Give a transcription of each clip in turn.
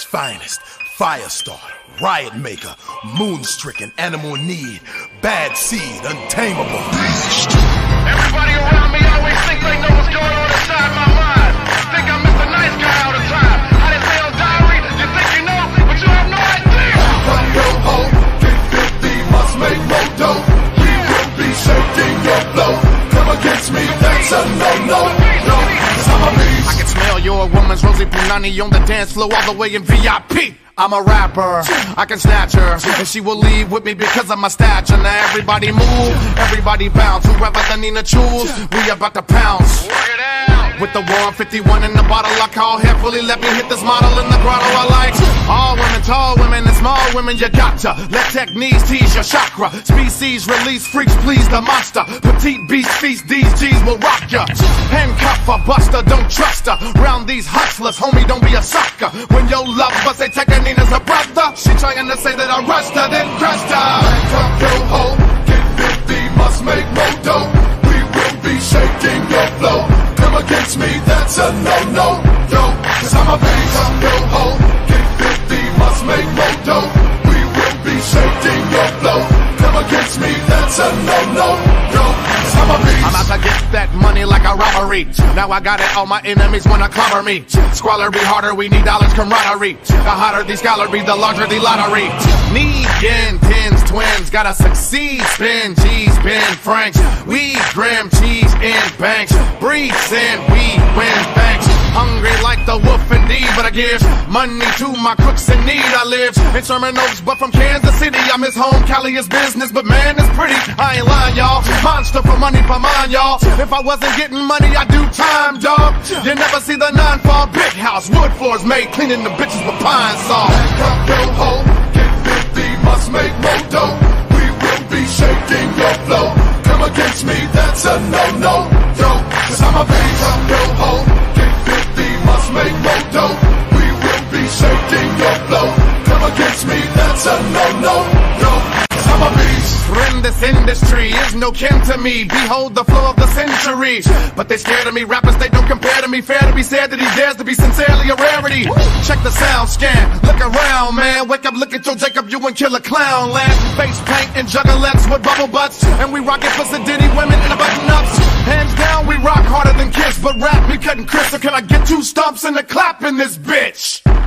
its finest. Firestarter, riot maker, moon stricken, animal need, bad seed, untamable. Everybody around me always think they know what's going on woman's Punani on the dance floor all the way in VIP. I'm a rapper, I can snatch her, and she will leave with me because of my stature. Now everybody move, everybody bounce. Whoever the Nina choose, we about to pounce. With the 151 in the bottle, I call heavily. Let me hit this model in the grotto. I like all women, tall women, and small women. You gotcha. Let techniques tease your chakra. Species release freaks, please the monster. Petite beast feast, these G's will rock ya. Handcuff a buster, don't trust her. Round these hustlers, homie, don't be a sucker. When your love bust, they take a brother. She trying to say that I rushed her, then crushed her. From your home, get 50, must make more dough. Will be shaking your flow. Come against me, that's a no-no. Yo, cause I'm a beast. From your home, get 50, must make more dough. We will be shaking your flow. Come against me, that's a no-no. Get that money like a robbery. Now I got it, all my enemies wanna clobber me. Squalor be harder, we need dollars camaraderie. The hotter the scholarly, the larger the lottery. Negan, pins, twins, gotta succeed. Spin, cheese, spin, francs. We grim cheese in banks. Breathe in, we win thanks. Hungry like the wolf indeed, but I give money to my crooks in need. I live in Sherman Oaks, but from Kansas City. I miss home, Cali is business, but man, it's pretty. I ain't lying, y'all. Monster for money for mine, y'all. If I wasn't getting money, I'd do time, dog. You never see the nine-fall big house, wood floors made, cleaning the bitches with pine saw. From your home, get 50, must make more dough. We will be shaking your flow. Come against me, that's a no-no. Yo, cause I'm a. From your 50, must make more dough. We will be shaking your flow. Come against me, that's a no-no. Industry is no kin to me. Behold the flow of the century. But they scared of me. Rappers, they don't compare to me. Fair to be said that he dares to be sincerely a rarity. Check the sound scan. Look around, man. Wake up, look at your Jacob, you and kill a clown land. Face paint and juggalettes with bubble butts. And we rockin' for Diddy women in the button ups. Hands down, we rock harder than Kiss. But rap, we cutting. So can I get two stumps and a clap in this bitch?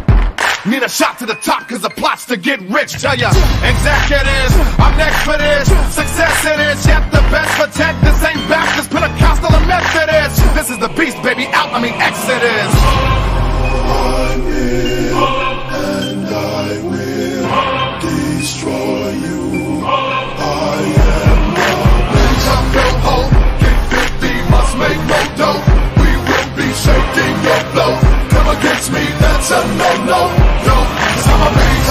Need a shot to the top cause the plot's to get rich. Tell ya, executives, I'm next for this. Success it is, yet the best for tech. This ain't Baptist, Pentecostal, or Methodist. This is the beast, baby, out, I mean Exodus. I'm and I will destroy you. I am the beast. I hope, get 50, must make no dope. We will be shaking your flow. Come against me, that's a no-no, no, no, i I'm a man.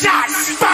Jesus!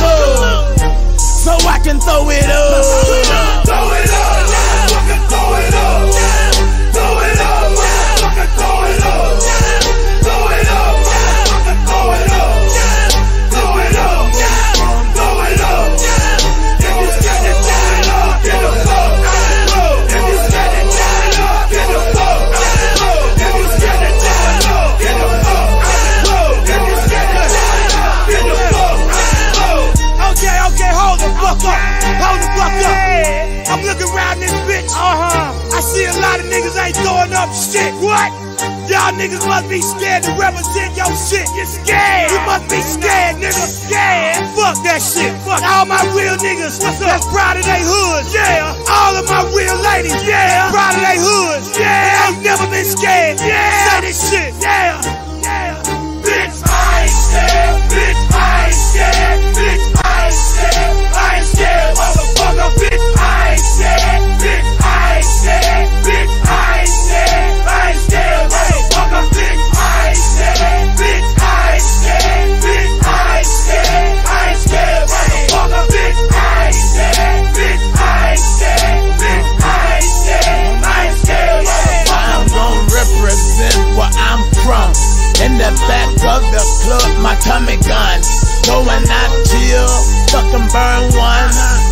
love so I can throw it up. see a lot of niggas ain't throwing up shit. What? Y'all niggas must be scared to represent your shit. You scared. You must be scared, nigga. Scared. Fuck that shit. Fuck all my real niggas. What's up? That's proud of they hoods. Yeah. All of my real ladies. Yeah. Proud of they hoods. Yeah. Ain't never been scared. Yeah. Say this shit. Yeah. Yeah. Bitch, I ain't scared. Bitch, I ain't scared. Bitch, I ain't scared. I ain't scared, motherfucker. Bitch, I ain't scared. back of the club, my tummy gun. Going out chill, fucking burn one.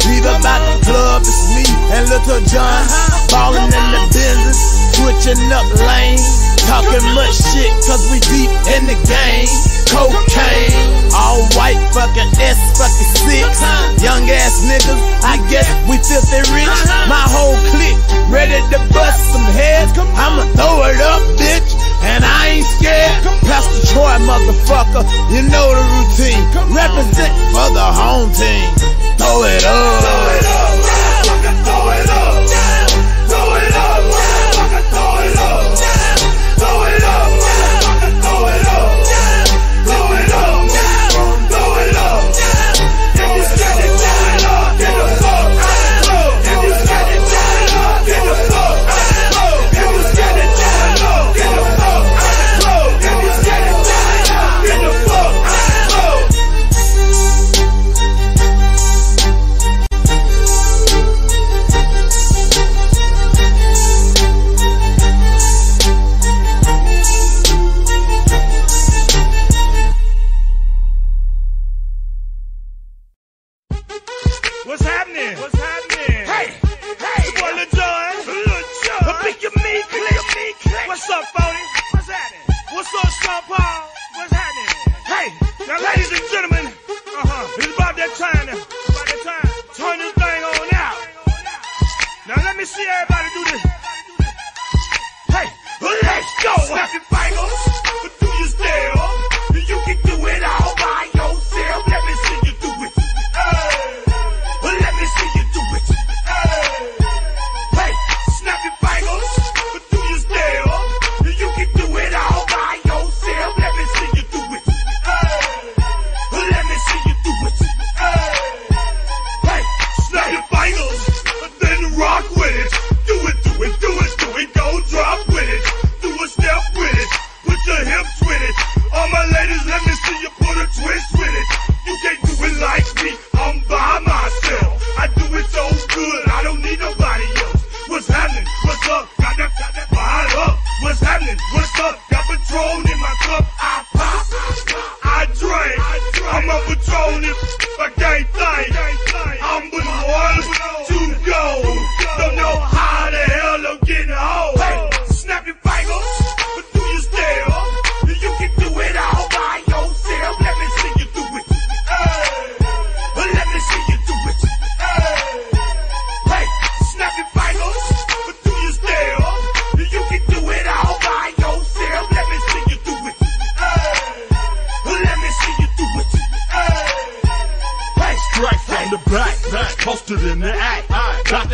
Leave about the club, it's me and Lil Jon. Ballin' in the business, switching up lanes. Talking much shit, cause we deep in the game. Cocaine, all white, fucking S, fucking six. Young ass niggas, I guess we filthy rich. My whole clique ready to bust some heads. I'ma throw it up, bitch. And I ain't scared. Pastor Troy, motherfucker, you know the routine. Represent for the home team. Throw it up. Throw it up.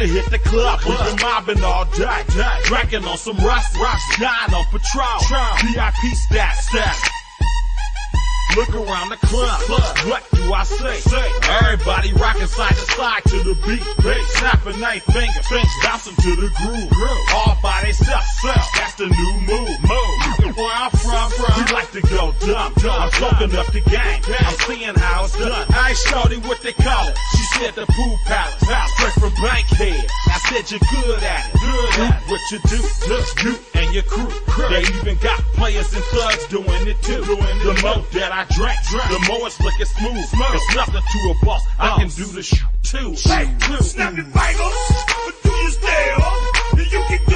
hit the club. We've been mobbing all day. Drinking on some rust, rock dying on patrol. VIP stats, stats look around the club. What do I say? Everybody rocking side to side to the beat. Snapping knife finger, bouncing to the groove. All by themselves, that's the new move. Move. Where I'm from, we like to go dumb. I'm soaking up the gang. I'm seeing how it's done. I ain't shorty what they call it. She said the pool palace. Straight from Bankhead. I said you're good at it. Good at what you do. Look, you and your crew. They even got players and thugs doing it too. The more that I drink, the more it's looking smooth. It's nothing to a boss. I can do the sh too. Snap your fingers, oh. but do you still? Oh? You can do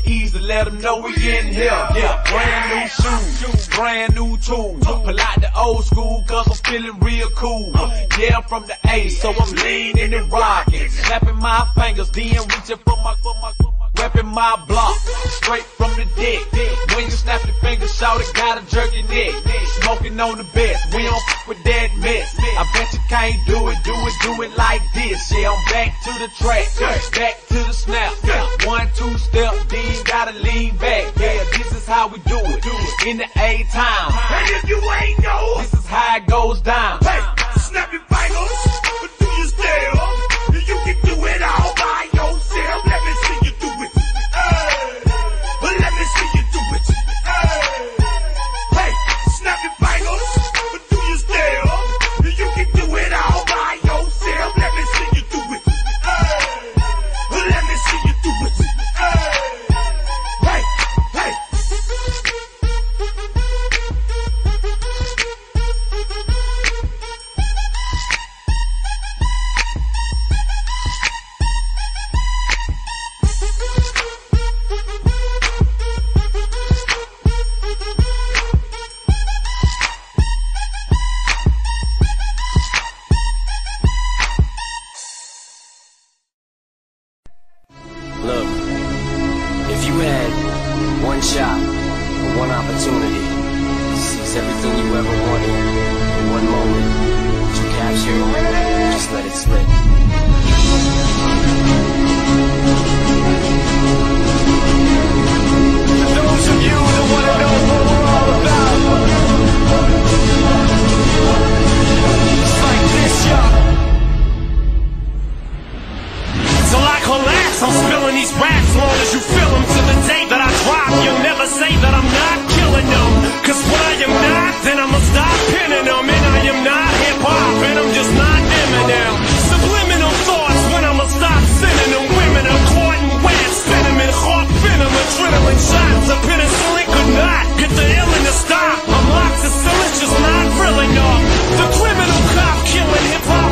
the E's to let them know we in here. Yeah, brand new shoes, brand new tools. Pull out the old school cause I'm feeling real cool. Yeah, I'm from the A, so I'm leaning and rocking. Snapping my fingers, then reaching for my, for my, for my Reppin' my block, straight from the deck. When you snap your fingers, shout it, gotta jerk your neck. Smoking on the best, we don't f with that mess. I bet you can't do it, do it, do it like this. Yeah, I'm back to the track, back how we do it. Do it. In the A time. And if you ain't know, This is how it goes down. hey, snap your fingers, one shot one opportunity seize everything you ever wanted in one moment, would you capture it just let it slip? Those of you that wanna know. It's like this. Collapse, I'm spilling these raps long as you feel them to the day that I drop. You'll never say that I'm not killing them. Cause when I am not, then I'ma stop pinning them. And I am not hip hop, and I'm just not Eminem. Subliminal thoughts when I'ma stop sending them. Women are caught in web, spin 'em in heart venom, adrenaline shots. A penicillin could not get the to stop. I'm locked to it's just not real enough. The criminal cop killing hip hop,